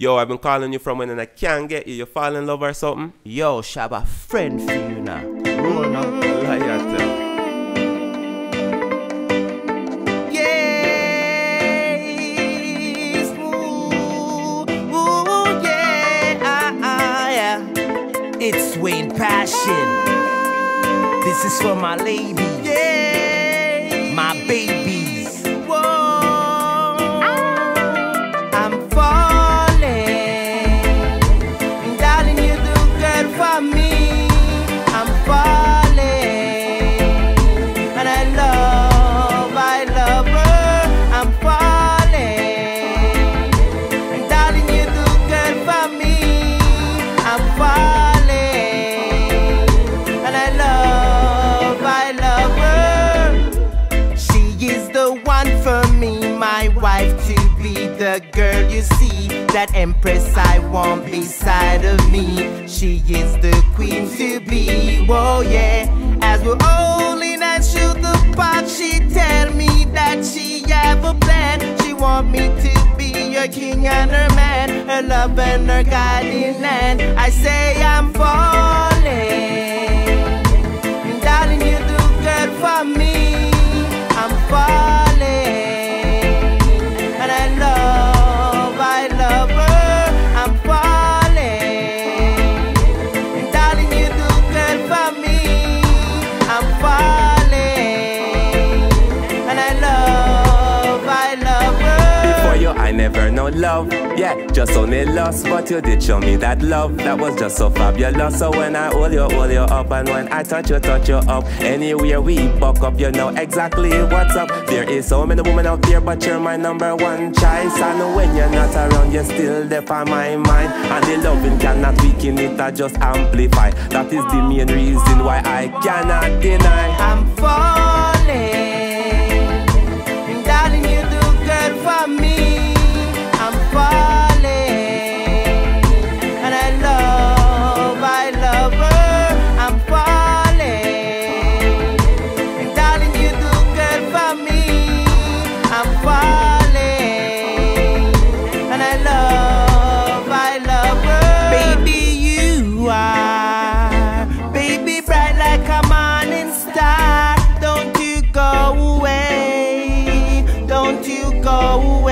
Yo, I've been calling you from when and I can't get you. You fall in love or something? Yo, Shabba, friend for you now. Roll now. Liar tell. Yes, ooh, ooh, yeah, ah, ah, yeah. It's Wayne Passion. This is for my lady, yeah. my babies. Wife to be the girl you see. That empress I want beside of me. She is the queen to be. Whoa, yeah. As we're holding and shoot the pot, she tell me that she have a plan. She want me to be her king and her man, her love and her guiding hand. I say I'm falling. You, I never know love. Yeah, just only lost, but you did show me that love. That was just so fabulous. So when I hold you, hold you up, and when I touch you, touch you up. Anywhere we buck up, you know exactly what's up. There is so many women out there, but you're my number one choice. And when you're not around, you're still there on my mind. And the loving cannot weaken it, I just amplify. That is the main reason why I cannot deny. I'm falling. know